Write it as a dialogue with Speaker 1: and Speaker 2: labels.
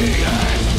Speaker 1: Seeker